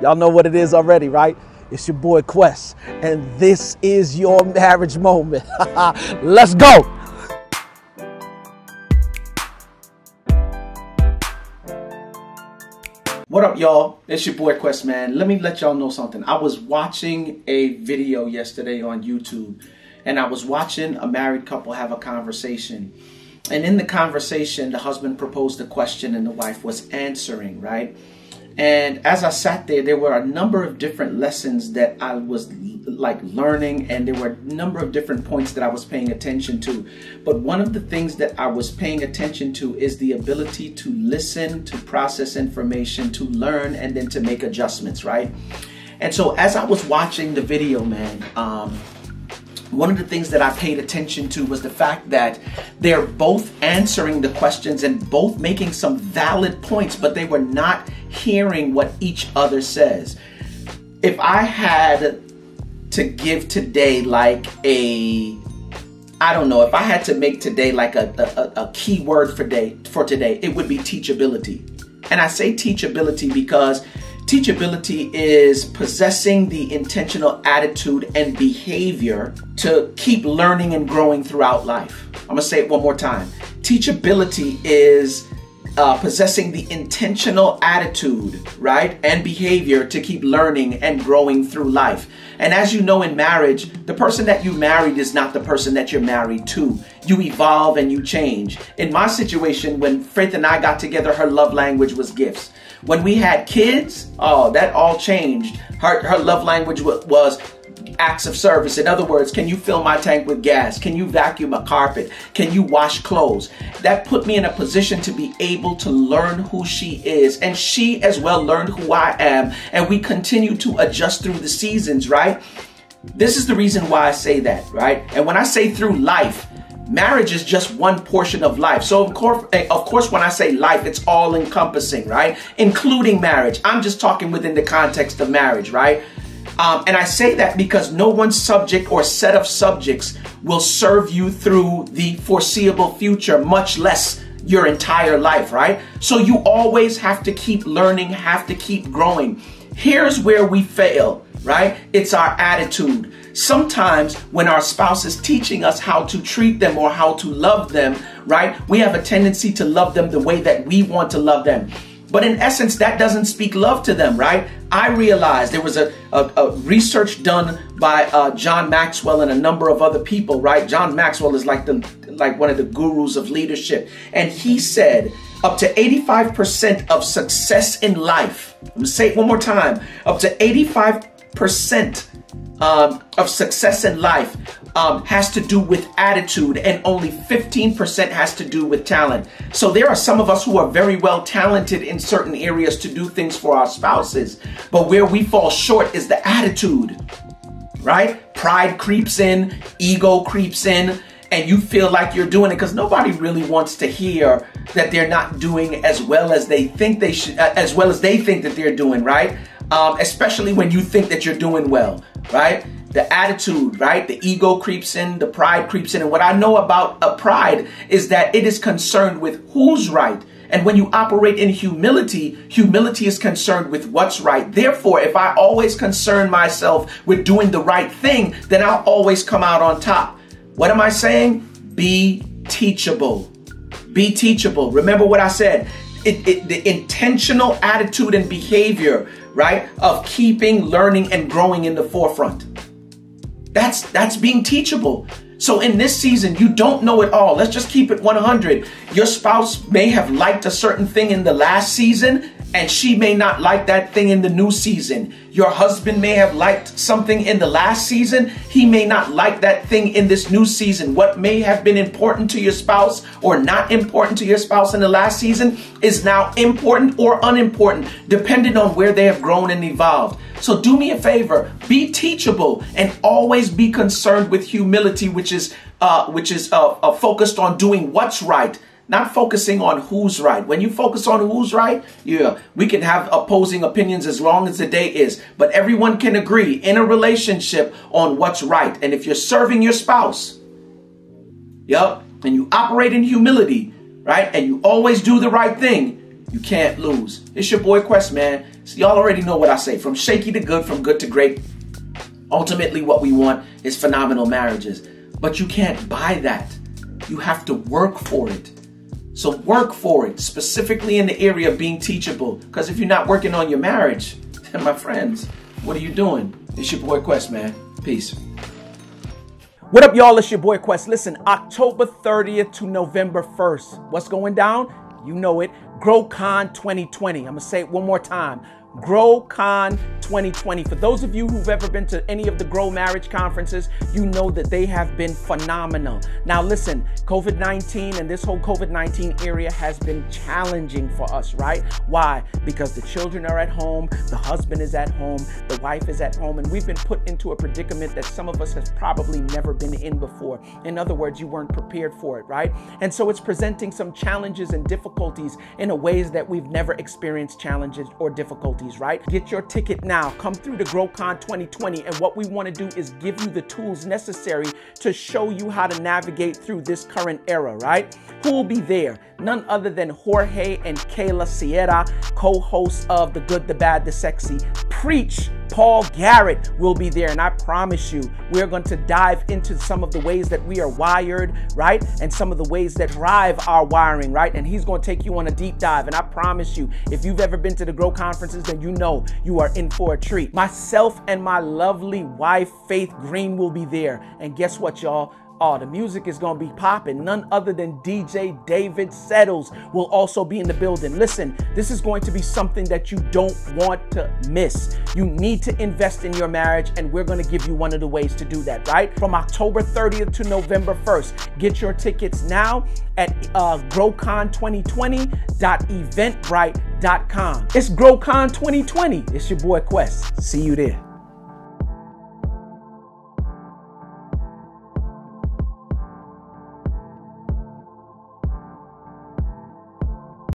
Y'all know what it is already, right? It's your boy Quest, and this is your marriage moment. Let's go. What up, y'all? It's your boy Quest, man. Let me let y'all know something. I was watching a video yesterday on YouTube, and I was watching a married couple have a conversation. And in the conversation, the husband proposed a question and the wife was answering, right? And as I sat there, there were a number of different lessons that I was like learning, and there were a number of different points that I was paying attention to. But one of the things that I was paying attention to is the ability to listen, to process information, to learn, and then to make adjustments, right? And so as I was watching the video, man, um, one of the things that I paid attention to was the fact that they're both answering the questions and both making some valid points, but they were not hearing what each other says. If I had to give today like a I don't know if I had to make today like a, a, a key word for day for today, it would be teachability. And I say teachability because Teachability is possessing the intentional attitude and behavior to keep learning and growing throughout life. I'm gonna say it one more time. Teachability is uh, possessing the intentional attitude, right, and behavior to keep learning and growing through life. And as you know in marriage, the person that you married is not the person that you're married to. You evolve and you change. In my situation, when Faith and I got together, her love language was gifts. When we had kids, oh, that all changed. Her, her love language was acts of service. In other words, can you fill my tank with gas? Can you vacuum a carpet? Can you wash clothes? That put me in a position to be able to learn who she is. And she as well learned who I am. And we continue to adjust through the seasons, right? This is the reason why I say that, right? And when I say through life, marriage is just one portion of life. So of course, eh, of course, when I say life, it's all encompassing, right? Including marriage. I'm just talking within the context of marriage, right? Um, and I say that because no one subject or set of subjects will serve you through the foreseeable future, much less your entire life, right? So you always have to keep learning, have to keep growing. Here's where we fail, right? It's our attitude. Sometimes when our spouse is teaching us how to treat them or how to love them, right? We have a tendency to love them the way that we want to love them. But in essence, that doesn't speak love to them, right? I realized there was a, a, a research done by uh, John Maxwell and a number of other people, right? John Maxwell is like the like one of the gurus of leadership, and he said up to 85% of success in life. I'm gonna say it one more time. Up to 85% um, of success in life um, has to do with attitude and only 15% has to do with talent. So there are some of us who are very well talented in certain areas to do things for our spouses, but where we fall short is the attitude, right? Pride creeps in, ego creeps in, and you feel like you're doing it because nobody really wants to hear that they're not doing as well as they think they should, uh, as well as they think that they're doing, right? Um, especially when you think that you're doing well, right? the attitude, right? The ego creeps in, the pride creeps in. And what I know about a pride is that it is concerned with who's right. And when you operate in humility, humility is concerned with what's right. Therefore, if I always concern myself with doing the right thing, then I'll always come out on top. What am I saying? Be teachable. Be teachable. Remember what I said. It, it, the intentional attitude and behavior, right, of keeping, learning, and growing in the forefront. That's that's being teachable. So in this season, you don't know it all. Let's just keep it 100. Your spouse may have liked a certain thing in the last season and she may not like that thing in the new season. Your husband may have liked something in the last season. He may not like that thing in this new season. What may have been important to your spouse or not important to your spouse in the last season is now important or unimportant, depending on where they have grown and evolved. So do me a favor, be teachable and always be concerned with humility, which is uh, which is uh, uh, focused on doing what's right not focusing on who's right. When you focus on who's right, yeah, we can have opposing opinions as long as the day is, but everyone can agree in a relationship on what's right. And if you're serving your spouse, yep, and you operate in humility, right, and you always do the right thing, you can't lose. It's your boy Quest, man. So y'all already know what I say from shaky to good, from good to great. Ultimately, what we want is phenomenal marriages. But you can't buy that. You have to work for it. So work for it, specifically in the area of being teachable. Because if you're not working on your marriage, then my friends, what are you doing? It's your boy Quest, man. Peace. What up, y'all? It's your boy Quest. Listen, October 30th to November 1st. What's going down? You know it. GrowCon 2020. I'm to say it one more time. GrowCon 2020. For those of you who've ever been to any of the Grow Marriage conferences, you know that they have been phenomenal. Now, listen, COVID 19 and this whole COVID 19 area has been challenging for us, right? Why? Because the children are at home, the husband is at home, the wife is at home, and we've been put into a predicament that some of us have probably never been in before. In other words, you weren't prepared for it, right? And so it's presenting some challenges and difficulties in a ways that we've never experienced challenges or difficulties right? Get your ticket now. Come through to GrowCon 2020. And what we want to do is give you the tools necessary to show you how to navigate through this current era, right? Who will be there? None other than Jorge and Kayla Sierra, co hosts of The Good, the Bad, the Sexy. Preach Paul Garrett will be there. And I promise you, we're going to dive into some of the ways that we are wired, right? And some of the ways that drive our wiring, right? And he's going to take you on a deep dive. And I promise you, if you've ever been to the Grow conferences, then you know you are in for a treat. Myself and my lovely wife, Faith Green, will be there. And guess what, y'all? Oh, the music is going to be popping. None other than DJ David Settles will also be in the building. Listen, this is going to be something that you don't want to miss. You need to invest in your marriage, and we're going to give you one of the ways to do that, right? From October 30th to November 1st. Get your tickets now at uh, growcon2020.eventbrite.com. It's GrowCon 2020. It's your boy Quest. See you there.